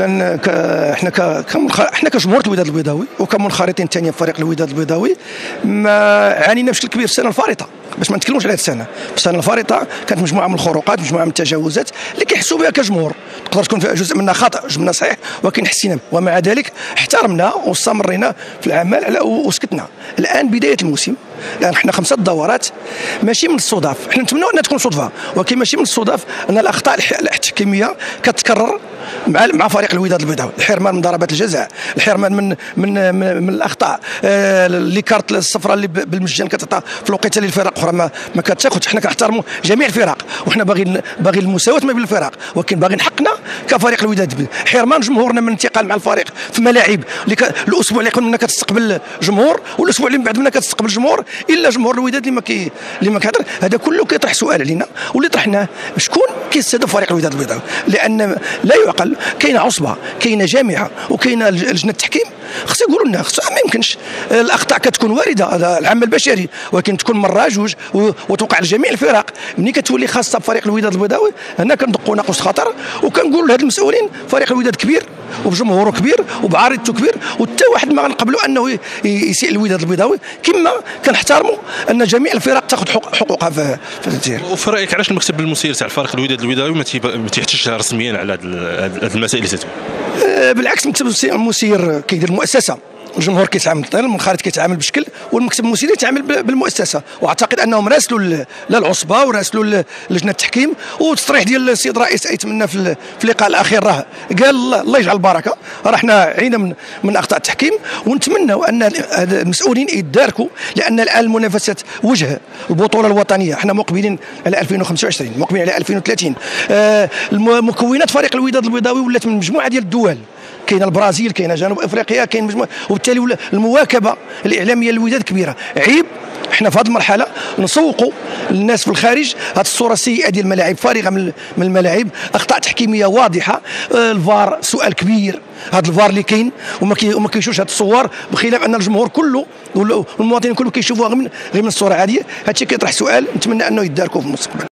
لأن. إحنا. إحنا كجمهور الوداد البيضاوي وكمنخرطين ثانيين في فريق الوداد البيضاوي ما عانينا بشكل كبير في السنة الفارطة. باش ما نتكلموش على هذه السنة. السنة الفارطة كانت مجموعة من الخروقات مجموعة من التجاوزات اللي كيحسوا بها كجمهور. تقدر تكون جزء منها خطأ جزء منها صحيح ولكن حسينا ومع ذلك احترمنا واستمرينا في العمل على وسكتنا. الآن بداية الموسم. الآن إحنا خمسة دورات ماشي من الصدف. إحنا نتمنوا أنها تكون صدفة. ولكن ماشي من الصدف أن الأخطاء التحكيميه كتكرر. مع مع فريق الوداد البيضاوي الحرمان من ضربات الجزاء. الحرمان من من من, من الأخطاء. آه اللي كارت الصفراء اللي بالمجان كتعطى في الوقيتة اللي الفرق أخرى. ما, ما كتاخذش حنا كنحترموا جميع الفرق. وحنا باغيين باغيين المساواة ما بين الفرق. ولكن باغيين حقنا كفريق الوداد حرمان جمهورنا من الانتقال مع الفريق في ملاعب. اللي ك... الأسبوع اللي قبل كتستقبل جمهور والأسبوع اللي من بعد منها كتستقبل جمهور إلا جمهور الوداد اللي ما كي اللي ما كيهضر. هذا كله كيطرح سؤال علينا. واللي طرحناه شكون كيستهدف فريق الوداد البيضاوي لأن لا يعقل كاينة عصبة كاينة جامعة وكاينة لجنة التحكيم خص يقولوا لنا خص ما يمكنش. الأخطاء كتكون واردة العمل البشري ولكن تكون مرة جوج وتوقع لجميع الفرق. ملي كتولي خاصة بفريق الوداد البيضاوي هنا كندقوا ناقوس خطر وكنقولوا لهاد المسؤولين فريق الوداد كبير وبجمهوره كبير وبعارضته كبير وحتى واحد ما غنقبلوا أنه يسيء الوداد البيضاوي كما كنحترموا أن جميع الفرق تاخذ حقوقها في التسيير وفي رايك علاش المكتب المسير تاع الفريق الوداد البيضاوي ما تيحتجش رسميا على هذه المسائل اللي بالعكس المكتب المسير كيدير المؤسسه الجمهور كيتعامل المنخرط كيتعامل بشكل والمكتب المسيري يتعامل بالمؤسسة. وأعتقد أنهم راسلوا للعصبة وراسلوا لجنة التحكيم. والتصريح ديال السيد الرئيس ايتمنى في اللقاء الأخير راه قال الله يجعل البركة. راه حنا عينا من من أخطاء التحكيم. ونتمنوا أن المسؤولين يداركوا لأن الآن المنافسه وجه البطولة الوطنية. حنا مقبلين على 2025 مقبلين على 2030 آه مكونات فريق الوداد البيضاوي ولات من مجموعة ديال الدول. كاين البرازيل كاين جنوب أفريقيا كاين مجموعة. وبالتالي المواكبة الإعلامية للوداد كبيرة. عيب. إحنا في هذه المرحلة نسوقوا للناس في الخارج. هذه الصورة السيئة ديال الملاعب فارغة من الملاعب. أخطاء تحكيمية واضحة. الفار سؤال كبير. هذا الفار اللي كاين وما كي وما كيشوفش هذه الصور بخلاف أن الجمهور كله والمواطنين كله كيشوفوها غير من غير من الصورة عادية. هذا الشيء كيطرح سؤال نتمنى أنه يداركوا في المستقبل.